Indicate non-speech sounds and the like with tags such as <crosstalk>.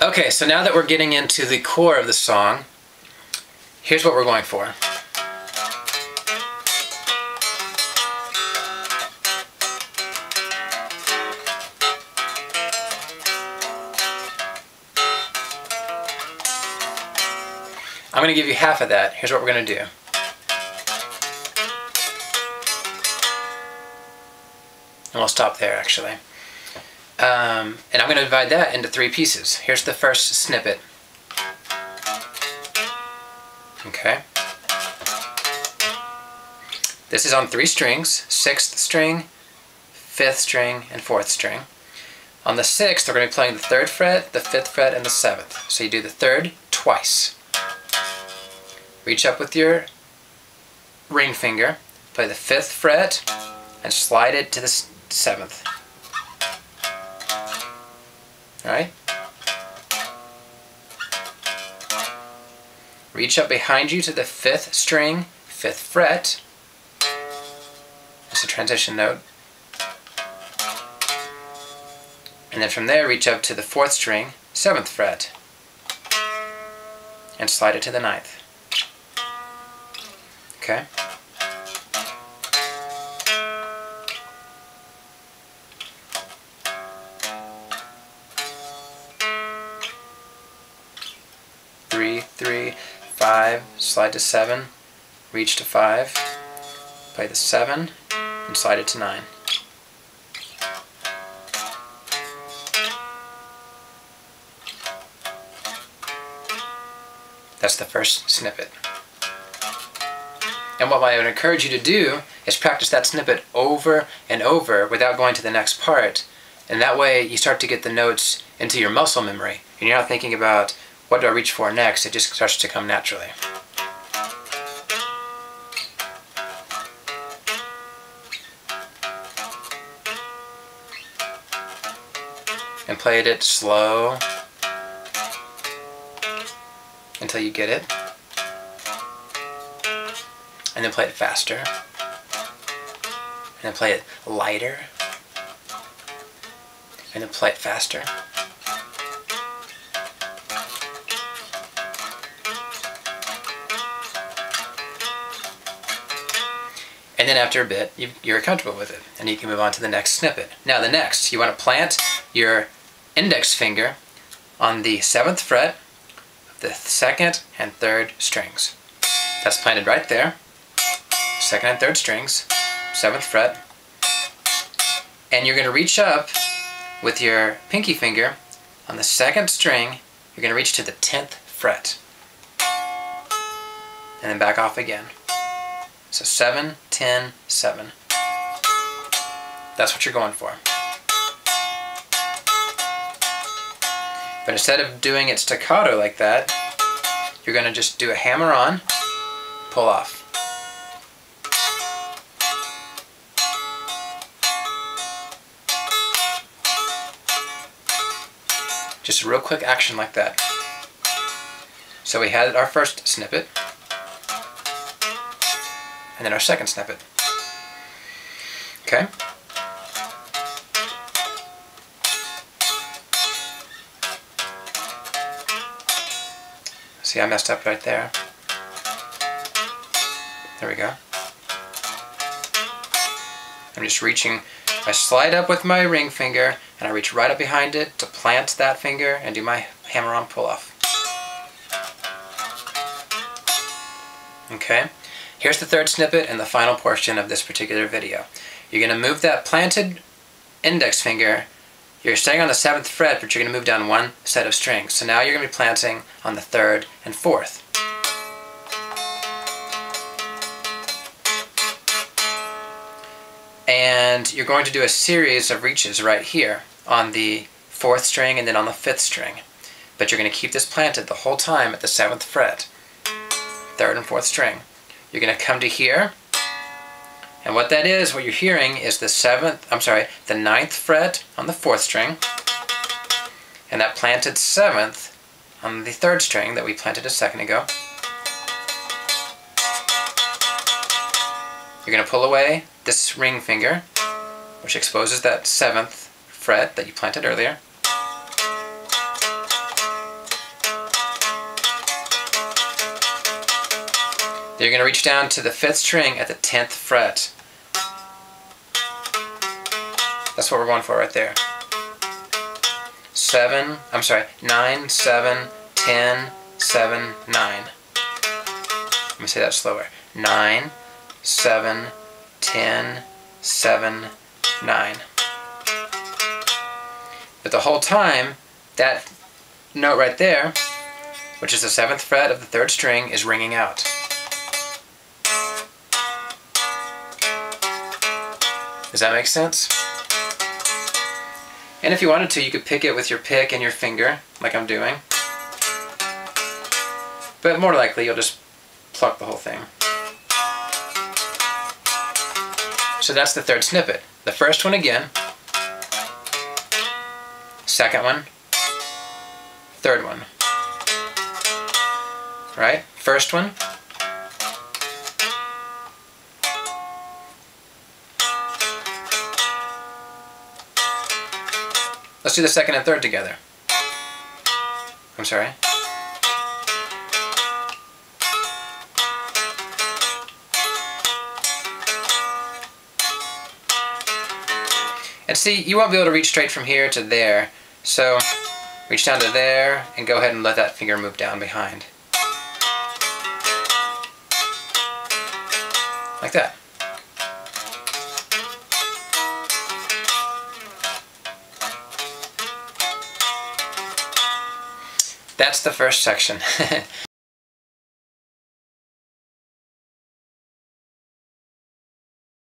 Okay, so now that we're getting into the core of the song, here's what we're going for. I'm going to give you half of that. Here's what we're going to do. And we'll stop there, actually. Um, and I'm going to divide that into three pieces. Here's the first snippet. Okay. This is on three strings, sixth string, fifth string, and fourth string. On the sixth, we're going to be playing the third fret, the fifth fret, and the seventh. So you do the third twice. Reach up with your ring finger, play the fifth fret, and slide it to the seventh. Alright? Reach up behind you to the fifth string, fifth fret. It's a transition note. And then from there, reach up to the fourth string, seventh fret, and slide it to the ninth. Okay. 5, slide to 7, reach to 5, play the 7, and slide it to 9. That's the first snippet. And what I would encourage you to do is practice that snippet over and over without going to the next part. And that way you start to get the notes into your muscle memory. And you're not thinking about what do I reach for next, it just starts to come naturally. And play it slow. Until you get it. And then play it faster, and then play it lighter, and then play it faster. And then after a bit, you, are comfortable with it, and you can move on to the next snippet. Now the next, you want to plant your index finger on the 7th fret of the 2nd and 3rd strings. That's planted right there second and third strings, seventh fret, and you're going to reach up with your pinky finger on the second string, you're going to reach to the 10th fret, and then back off again. So 7, 10, 7. That's what you're going for. But instead of doing it staccato like that, you're going to just do a hammer on, pull off. Just a real quick action like that. So we had our first snippet, and then our second snippet. Okay? See, I messed up right there. There we go. I'm just reaching I slide up with my ring finger and I reach right up behind it to plant that finger and do my hammer-on pull-off. Okay, here's the third snippet and the final portion of this particular video. You're going to move that planted index finger, you're staying on the 7th fret, but you're going to move down one set of strings. So now you're going to be planting on the 3rd and 4th. And you're going to do a series of reaches right here on the fourth string and then on the fifth string. But you're going to keep this planted the whole time at the seventh fret, third and fourth string. You're going to come to here, and what that is, what you're hearing is the seventh, I'm sorry, the ninth fret on the fourth string, and that planted seventh on the third string that we planted a second ago. You're going to pull away this ring finger, which exposes that seventh fret that you planted earlier. You're going to reach down to the fifth string at the 10th fret. That's what we're going for right there. 7, I'm sorry, 9, 7, 10, 7, 9. Let me say that slower. 9, 7, 10, 7, 9. But the whole time, that note right there, which is the seventh fret of the third string, is ringing out. Does that make sense? And if you wanted to, you could pick it with your pick and your finger, like I'm doing. But more likely, you'll just pluck the whole thing. So that's the third snippet. The first one again, second one, third one. Right? First one, Let's do the second and third together. I'm sorry. And see, you won't be able to reach straight from here to there. So reach down to there and go ahead and let that finger move down behind. Like that. That's the first section. <laughs>